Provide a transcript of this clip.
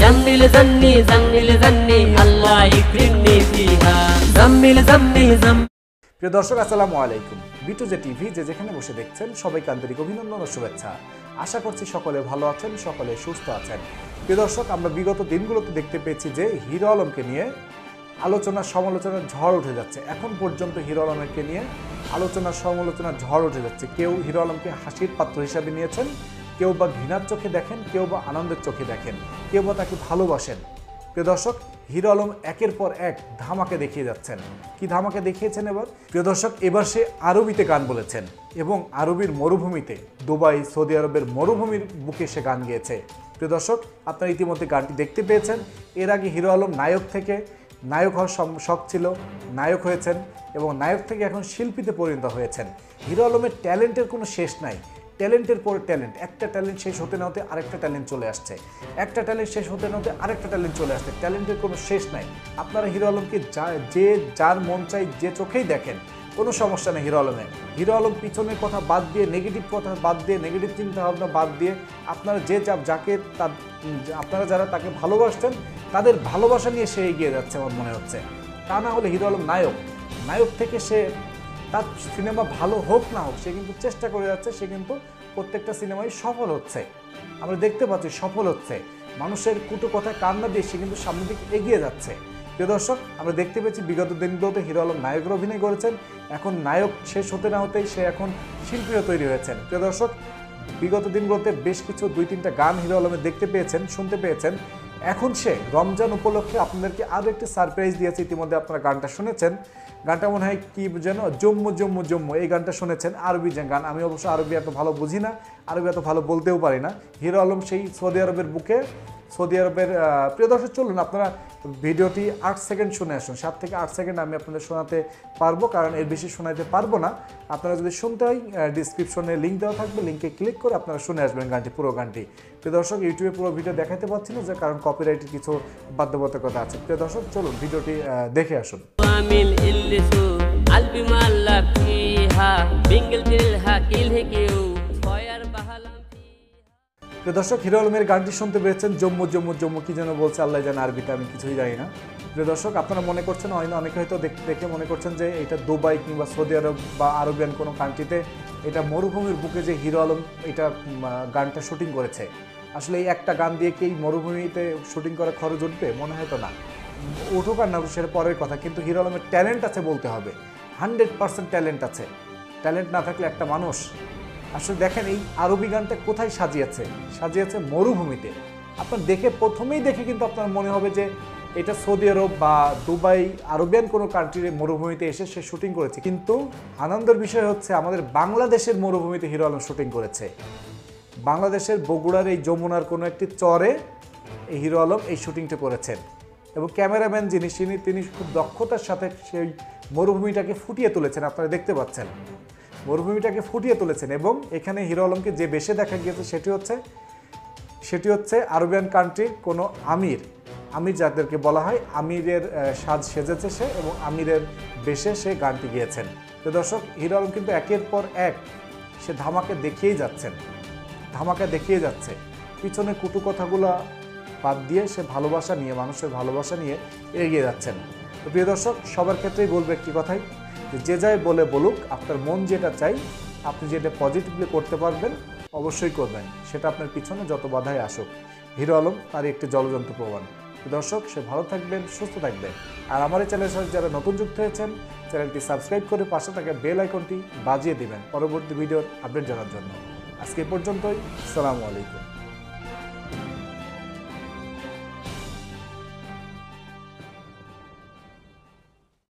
زمل زني زمل زني الله يكرمني فيها زمل زمي زمل প্রিয় দর্শক আসসালামু আলাইকুম বিটু যে টিভি যে যেখানে বসে দেখছেন সবাইকে আন্তরিক অভিনন্দন ও শুভেচ্ছা আশা করছি সকলে ভালো আছেন সকলে সুস্থ আছেন প্রিয় দর্শক আমরা বিগত দিনগুলোতে দেখতে পেয়েছি যে হিরো আলমকে নিয়ে আলোচনা সমালোচনার ঝড় উঠে যাচ্ছে এখন পর্যন্ত হিরো আলমকে নিয়ে আলোচনা সমালোচনার ঝড় উঠে যাচ্ছে কেউ হিরো আলমকে হাসির পাত্র হিসাবে নিয়েছেন কেউ বা ঘৃণার চোখে দেখেন কেউ বা আনন্দের চোখে দেখেন কেউ বা তাকে ভালোবাসেন। প্রিয় দর্শক, হিরো আলম একের পর এক ধামাকে দেখিয়ে যাচ্ছেন। কি ধামাকে দেখিয়েছেন এবার? প্রিয় দর্শক, এবার সে আরবিতে গান বলেছেন এবং আরবির মরুভূমিতে, দুবাই, সৌদি আরবের মরুভূমির বুকে সে গান গেয়েছে। প্রিয় দর্শক, আপনারা ইতিমধ্যে গানটি দেখতে পেয়েছেন। এর আগে হিরো আলম নায়ক থেকে নায়ক হওয়ার শখ ছিল, নায়ক হয়েছেন এবং নায়ক থেকে এখন শিল্পীতে পরিণত হয়েছেন। হিরো আলমের ট্যালেন্টের কোনো শেষ নাই। ট্যালেন্টের পর ট্যালেন্ট। একটা ট্যালেন্ট শেষ হতে না হতে আরেকটা ট্যালেন্ট চলে আসছে। একটা ট্যালেন্ট শেষ হতে না হতে আরেকটা ট্যালেন্ট চলে আসছে। ট্যালেন্টের কোনো শেষ নাই। আপনারা হিরো আলমকে যা, যে, যার মন চাই, যে চোখেই দেখেন, কোনো সমস্যা নেই হিরো আলমে হিরো আলম পিছনের কথা বাদ দিয়ে নেগেটিভ কথা বাদ দিয়ে নেগেটিভ চিন্তা ভাবনা বাদ দিয়ে, আপনারা যে যা, যাকে তার আপনারা যারা তাকে ভালোবাসতেন তাদের ভালোবাসা নিয়ে সে এগিয়ে যাচ্ছে আমার মনে হচ্ছে। তা না হলে হিরো আলম নায়ক। নায়ক থেকে সে তার সিনেমা ভালো হোক না হোক, সে কিন্তু চেষ্টা করে যাচ্ছে, সে কিন্তু প্রত্যেকটা সিনেমায় সফল হচ্ছে। আমরা দেখতে পাচ্ছি সফল হচ্ছে। মানুষের কুটো কথায় কান্না দিয়ে সে কিন্তু সামনের দিকে এগিয়ে যাচ্ছে। প্রিয় দর্শক, আমরা দেখতে পেয়েছি বিগত দিনগুলোতে হিরো আলম নায়কের অভিনয় করেছেন। এখন নায়ক শেষ হতে না হতেই সে এখন শিল্পীও তৈরি হয়েছেন। প্রিয় দর্শক, বিগত দিনগুলোতে বেশ কিছু দুই তিনটা গান হিরো আলমের দেখতে পেয়েছেন, শুনতে পেয়েছেন। এখন সে রমজান উপলক্ষে আপনাদেরকে আরও একটি সারপ্রাইজ দিয়েছে। ইতিমধ্যে আপনারা গানটা শুনেছেন। গানটা মনে হয় কি যেন? জম্মু জম্মু জম্মু। এই গানটা শুনেছেন আরবি যে গান। আমি অবশ্য আরবি এত ভালো বুঝি না। আরবি এত ভালো বলতেও পারি না। হিরো আলম সেই সৌদি আরবের বুকে সৌদি আরবের আহ, প্রিয় দর্শক চলুন আপনারা ভিডিওটি আট সেকেন্ড শুনে আসুন সাত থেকে আট সেকেন্ড আমি আপনাদের শোনাতে পারবো কারণ এর বেশি শোনাতে পারবো না আপনারা যদি শুনতে হয় ডিসক্রিপশনে লিঙ্ক দেওয়া থাকবে লিঙ্কে ক্লিক করে আপনারা শুনে আসবেন গানটি পুরো গানটি প্রিয় দর্শক ইউটিউবে পুরো ভিডিও দেখাতে পারছি না যে কারণ কপিরাইটের কিছু বাধ্যবাধকতা আছে প্রিয় দর্শক চলুন ভিডিওটি আহ, দেখে আসুন وامل اللي سو قلبي معلق فيها بنجلد لها كيل هيكيو فاير بهلم প্রিয় দর্শক, হিরো আলমের গানটি শুনতে পেরেছেন জম্মু জম্মু জম্মু, কি যেন বলছে, আল্লাহ জানে আরবিটা আমি কিছুই জানি না। প্রিয় দর্শক, আপনারা মনে করছেন হয়তো অনেকে হয়তো দেখ- মনে করছেন যে এটা দুবাই কিংবা সৌদি আরব বা আরবিয়ান কোনো কান্ট্রিতে এটা মরুভূমির বুকে যে হিরো আলম এটা গানটা শুটিং করেছে। আসলে এই একটা গান দিয়ে কি মরুভূমিতে শুটিং করা খরচ উঠবে? মনে হয় তো না। উঠুক আর না সেটা পরের কথা। কিন্তু হিরো আলমের ট্যালেন্ট আছে বলতে হবে। হান্ড্রেড পার্সেন্ট ট্যালেন্ট আছে। ট্যালেন্ট না থাকলে একটা মানুষ আসলে দেখেন, এই আরবি গানটা কোথায় সাজিয়েছে? সাজিয়েছে মরুভূমিতে। আপনার দেখে প্রথমেই দেখে কিন্তু আপনার মনে হবে যে এটা সৌদি আরব বা দুবাই আরবিয়ান কোনো কান্ট্রির মরুভূমিতে এসে সে শুটিং করেছে। কিন্তু আনন্দের বিষয় হচ্ছে, আমাদের বাংলাদেশের মরুভূমিতে হিরো আলম শুটিং করেছে। বাংলাদেশের বগুড়ার এই যমুনার কোনো একটি চরে এই হিরো আলম এই শুটিংটা করেছেন। এবং ক্যামেরাম্যান যিনি, তিনি তিনি খুব দক্ষতার সাথে সেই মরুভূমিটাকে ফুটিয়ে তুলেছেন, আপনারা দেখতে পাচ্ছেন। মরুভূমিটাকে ফুটিয়ে তুলেছেন এবং এখানে হিরো আলমকে যে বেশে দেখা গিয়েছে সেটি হচ্ছে সেটি হচ্ছে আরবিয়ান কান্ট্রির কোনো আমির। আমির যাদেরকে বলা হয়, আমিরের সাজ সেজেছে সে এবং আমিরের বেশে সে গানটি গিয়েছেন। তো দর্শক, হিরো আলম কিন্তু একের পর এক সে ধামাকে দেখিয়েই যাচ্ছেন। ধামাকে দেখিয়ে যাচ্ছে। পিছনে কুটু কথাগুলো বাদ দিয়ে সে ভালোবাসা নিয়ে, মানুষের ভালোবাসা নিয়ে এগিয়ে যাচ্ছেন। তো প্রিয় দর্শক, সবার ক্ষেত্রেই বলব একটি কথাই যে যাই বলে বলুক, আপনার মন যেটা চাই, আপনি যেটা পজিটিভলি করতে পারবেন, অবশ্যই করবেন। সেটা আপনার পিছনে যত বাধাই আসুক। হিরো আলম, তার একটি জলযন্ত্র প্রমাণ। দর্শক, সে ভালো থাকবেন, সুস্থ থাকবেন। আর আমার এই চ্যানেলের সাথে যারা নতুন যুক্ত হয়েছেন, চ্যানেলটি সাবস্ক্রাইব করে পাশে থাকা বেল আইকনটি বাজিয়ে দিবেন। পরবর্তী ভিডিওর আপডেট জানার জন্য। আজকে পর্যন্তই। আসসালামু আলাইকুম।